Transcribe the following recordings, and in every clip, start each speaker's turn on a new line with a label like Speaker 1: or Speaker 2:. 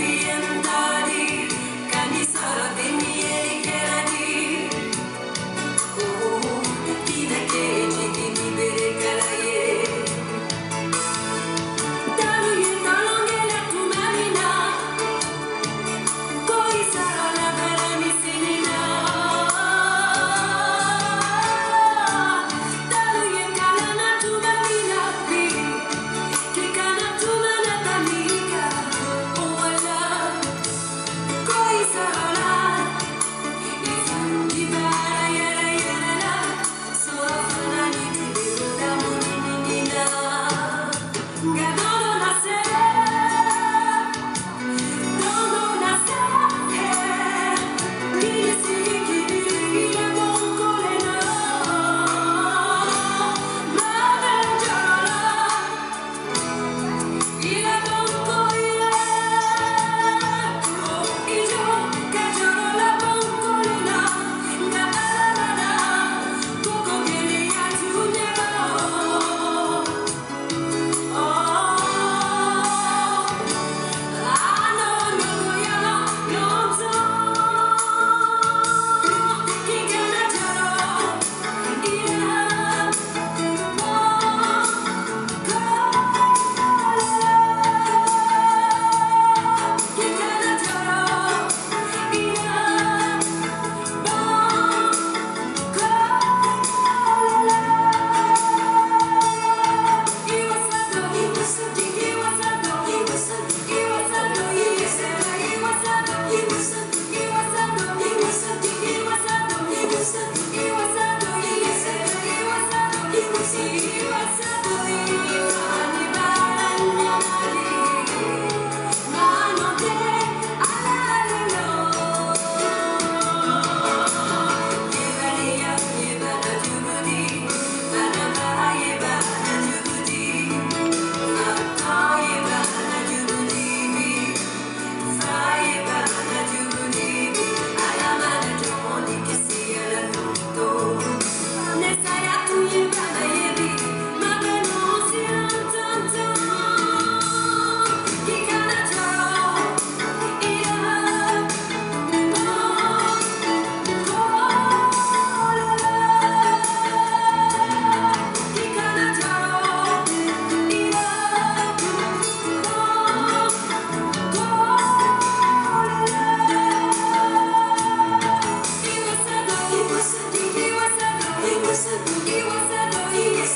Speaker 1: the end. Stop.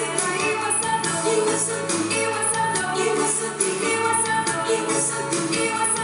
Speaker 1: いわさびいわさびいわさびいわさびいわさびいわさび